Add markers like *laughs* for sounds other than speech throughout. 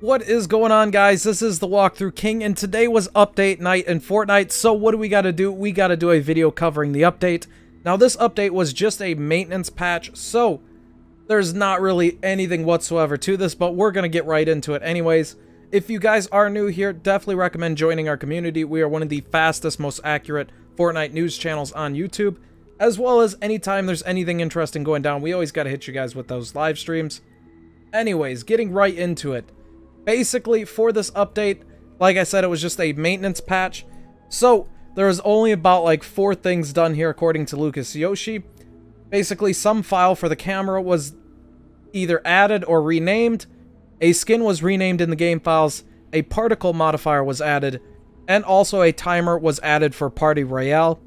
What is going on guys? This is the Walkthrough King and today was update night in Fortnite. So what do we got to do? We got to do a video covering the update. Now this update was just a maintenance patch. So there's not really anything whatsoever to this, but we're going to get right into it anyways. If you guys are new here, definitely recommend joining our community. We are one of the fastest, most accurate Fortnite news channels on YouTube. As well as anytime there's anything interesting going down, we always got to hit you guys with those live streams. Anyways, getting right into it basically for this update, like I said, it was just a maintenance patch. So there was only about like four things done here according to Lucas Yoshi. Basically, some file for the camera was either added or renamed. A skin was renamed in the game files. A particle modifier was added. And also a timer was added for Party Royale.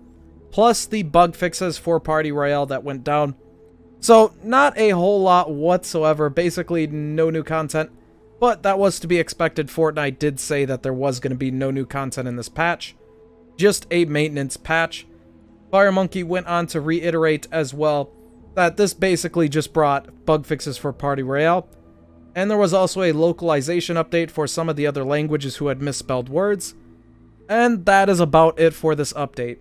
Plus the bug fixes for Party Royale that went down. So, not a whole lot whatsoever. Basically, no new content. But that was to be expected. Fortnite did say that there was going to be no new content in this patch. Just a maintenance patch. FireMonkey went on to reiterate as well that this basically just brought bug fixes for Party Royale. And there was also a localization update for some of the other languages who had misspelled words. And that is about it for this update.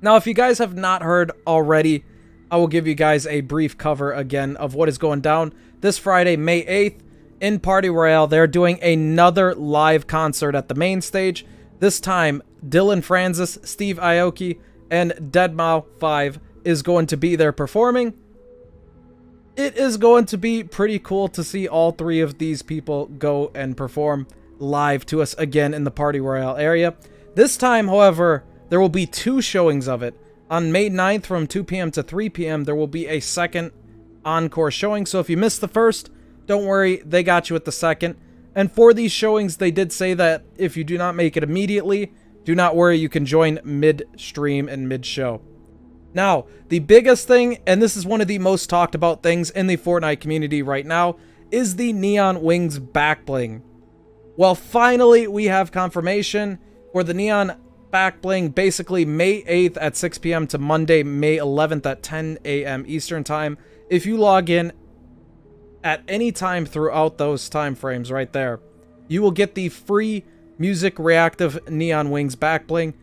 Now, if you guys have not heard already, I will give you guys a brief cover again of what is going down this Friday, May 8th in Party Royale, they're doing another live concert at the main stage. This time, Dillon Francis, Steve Aoki, and Deadmau5 is going to be there performing. It is going to be pretty cool to see all three of these people go and perform live to us again in the Party Royale area. This time, however, there will be two showings of it. On May 9th from 2 p.m. to 3 p.m., there will be a second encore showing. So if you missed the first, don't worry, they got you at the second. And for these showings, they did say that if you do not make it immediately, do not worry, you can join mid-stream and mid-show. Now, the biggest thing, and this is one of the most talked about things in the Fortnite community right now, is the Neon Wings back bling. Well, finally, we have confirmation for the Neon back bling, basically May 8th at 6 p.m. to Monday, May 11th at 10 a.m. Eastern Time. If you log in at any time throughout those time frames right there. You will get the free Music Reactive Neon Wings back bling.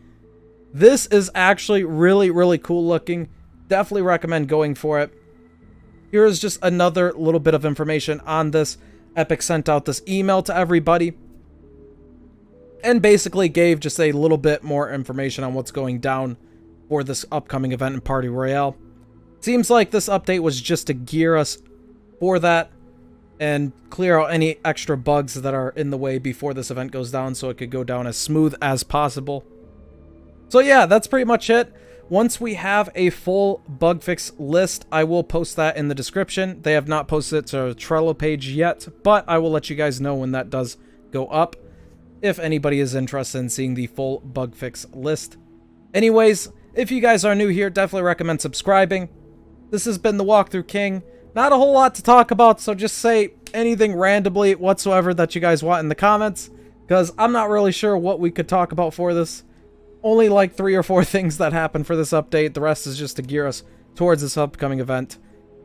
This is actually really, really cool looking. Definitely recommend going for it. Here is just another little bit of information on this. Epic sent out this email to everybody and basically gave just a little bit more information on what's going down for this upcoming event in Party Royale. Seems like this update was just to gear us for that and clear out any extra bugs that are in the way before this event goes down so it could go down as smooth as possible. So yeah, that's pretty much it. Once we have a full bug fix list, I will post that in the description. They have not posted it to a Trello page yet, but I will let you guys know when that does go up if anybody is interested in seeing the full bug fix list. Anyways, if you guys are new here, definitely recommend subscribing. This has been the Walkthrough King. Not a whole lot to talk about, so just say anything randomly whatsoever that you guys want in the comments, because I'm not really sure what we could talk about for this. Only like three or four *laughs* things that happened for this update. The rest is just to gear us towards this upcoming event.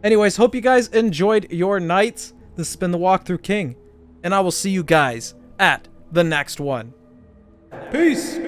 Anyways, hope you guys enjoyed your night. This has been the Walkthrough King, and I will see you guys at the next one. Peace!